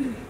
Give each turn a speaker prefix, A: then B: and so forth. A: Mm-hmm.